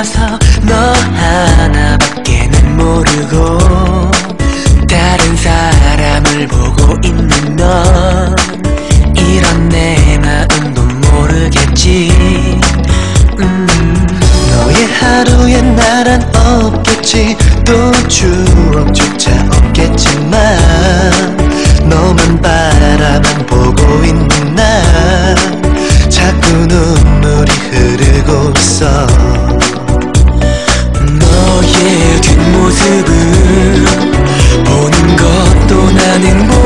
몰라서 너 하나밖에는 모르고 다른 사람을 보고 있는 너. 이런 내 마음도 모르겠지. 음, 너의 하루에 나란 없겠지. 또 추억조차 없겠지만 너만 바라만 보고 있는 날 자꾸 눈물이 흐르고 있어. Nadie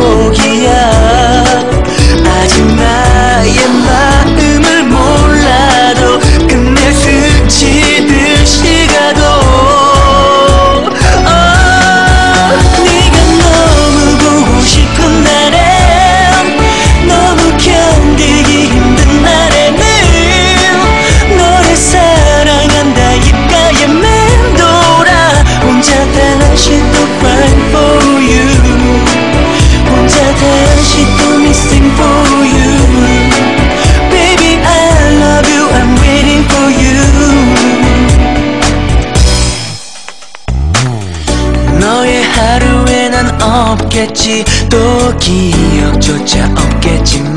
있지 또 기억조차 없겠지만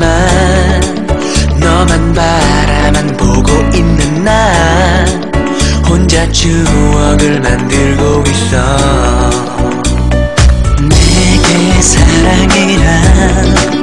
너만 바라만 보고 있는 나 혼자 추억을 만들고 있어. 내게 사랑이란